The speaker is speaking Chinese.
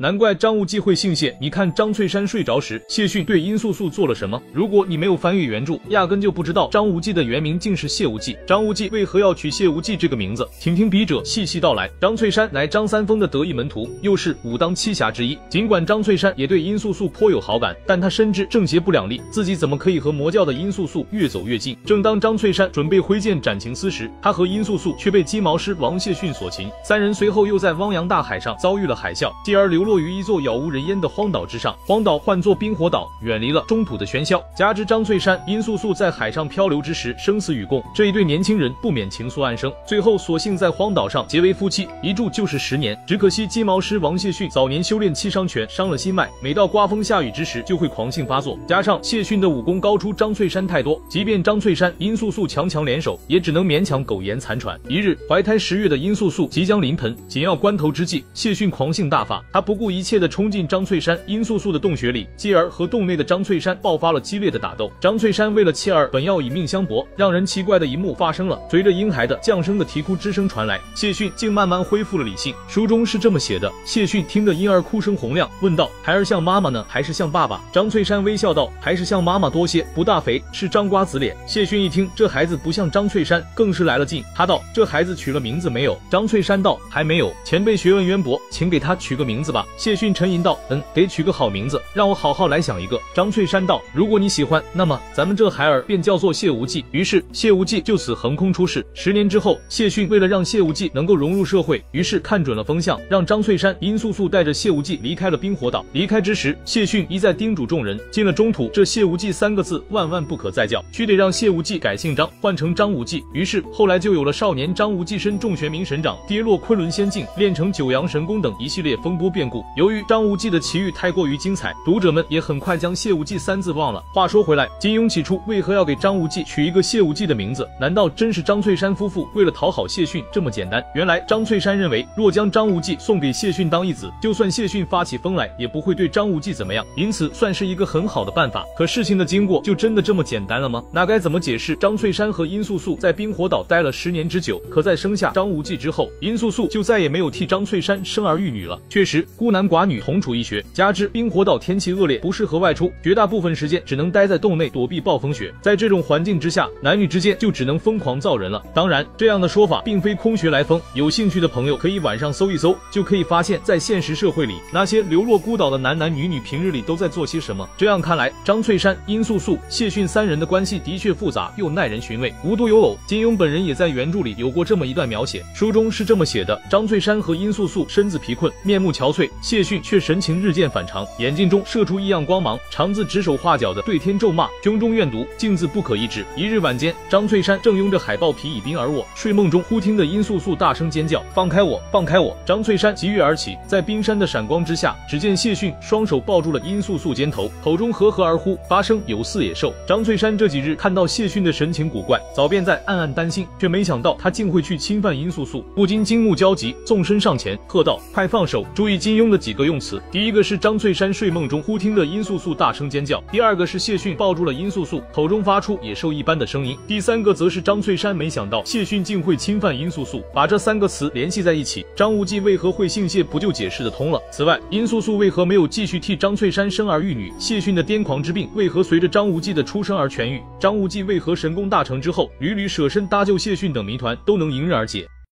难怪张无忌会姓谢。你看张翠山睡着时，谢逊对殷素素做了什么？如果你没有翻阅原著，压根就不知道张无忌的原名竟是谢无忌。张无忌为何要取谢无忌这个名字？请听笔者细细道来。张翠山乃张三丰的得意门徒，又是武当七侠之一。尽管张翠山也对殷素素颇有好感，但他深知正邪不两立，自己怎么可以和魔教的殷素素越走越近？正当张翠山准备挥剑斩情丝时，他和殷素素却被金毛狮王谢逊所擒。三人随后又在汪洋大海上遭遇了海啸，继而流落于一座杳无人烟的荒岛之上。荒岛唤作冰火岛，远离了中土的喧嚣。加之张翠山、殷素素在海上漂流之时生死与共，这一对年轻人不免情愫暗生。最后索性在荒岛上结为夫妻，一住就是十年。只可惜金毛狮王谢逊早年修炼七伤拳，伤了心脉，每到刮风下雨之时就会狂性发作。加上谢逊的武功高出张翠山太多，即便张翠山、殷素素强强联手，也只能勉强苟延残喘。一日，怀胎十月的殷素素即将临盆，紧要关头之际，谢逊狂性大发，他不顾一切的冲进张翠山、殷素素的洞穴里，继而和洞内的张翠山爆发了激烈的打斗。张翠山为了妻儿，本要以命相搏。让人奇怪的一幕发生了，随着婴孩的降生的啼哭之声传来，谢逊竟慢慢恢复了理性。书中是这么写的：谢逊听得婴儿哭声洪亮，问道：“孩儿像妈妈呢，还是像爸爸？”张翠山微笑道：“还是像妈妈多些，不大肥，是张瓜子脸。”谢逊一听这孩子不像张翠山，更是来了劲。他道：“这孩子取了名字没有？”张翠山道：“还没有。”前辈学问渊博，请给他取个名字吧。谢逊沉吟道：“嗯，得取个好名字，让我好好来想一个。”张翠山道：“如果你喜欢，那么咱们这孩儿便叫做谢无忌。”于是谢无忌就此横空出世。十年之后，谢逊为了让谢无忌能够融入社会，于是看准了风向，让张翠山、殷素素带着谢无忌离开了冰火岛。离开之时，谢逊一再叮嘱众人，进了中土，这谢无忌三个字万万不可再叫，须得让谢无忌改姓张，换成张无忌。于是后来就有了少年张无忌身中玄冥神掌，跌落昆仑仙境，练成九阳神功等一系列风波变故。由于张无忌的奇遇太过于精彩，读者们也很快将谢无忌三字忘了。话说回来，金庸起初为何要给张无忌取一个谢无忌的名字？难道真是张翠山夫妇为了讨好谢逊这么简单？原来张翠山认为，若将张无忌送给谢逊当义子，就算谢逊发起疯来，也不会对张无忌怎么样，因此算是一个很好的办法。可事情的经过就真的这么简单了吗？那该怎么解释张翠山和殷素素在冰火岛待了十年之久，可在生下张无忌之后，殷素素就再也没有替张翠山生儿育女了？确实，孤男寡女同处一穴，加之冰火岛天气恶劣，不适合外出，绝大部分时间只能待在洞内躲避暴风雪。在这种环境之下，男女之间就只能疯狂造人了。当然，这样的说法并非空穴来风，有兴趣的朋友可以晚上搜一搜，就可以发现，在现实社会里，那些流落孤岛的男男女女平日里都在做些什么。这样看来，张翠山、殷素素、谢逊三人的关系的确复杂又耐人寻味。无独有偶，金庸本人也在原著里有过这么一段描写，书中是这么写的：张翠山和殷素素身子疲困，面目憔悴，谢逊却神情日渐反常，眼睛中射出异样光芒，常自指手画脚的对天咒骂，胸中怨毒，竟自不可抑制。一日晚间，张翠山正拥着海豹皮以冰而卧，睡梦中忽听得殷素素大声尖叫：“放开我，放开我！”张翠山急跃而起，在冰山的闪光之下，只见谢逊双手抱住了殷素素肩头，口中和和而呼，发声有似野兽。张翠山这几日看到谢逊的神情古怪，早便在暗暗担心，却没想到他竟会去侵犯殷素素，不禁惊怒焦急，纵身上前喝道：“快放手！”注意金用的几个用词，第一个是张翠山睡梦中忽听的殷素素大声尖叫，第二个是谢逊抱住了殷素素，口中发出野兽一般的声音，第三个则是张翠山没想到谢逊竟会侵犯殷素素，把这三个词联系在一起，张无忌为何会姓谢，不就解释得通了？此外，殷素素为何没有继续替张翠山生儿育女？谢逊的癫狂之病为何随着张无忌的出生而痊愈？张无忌为何神功大成之后屡屡舍身搭救谢逊等谜团都能迎刃而解？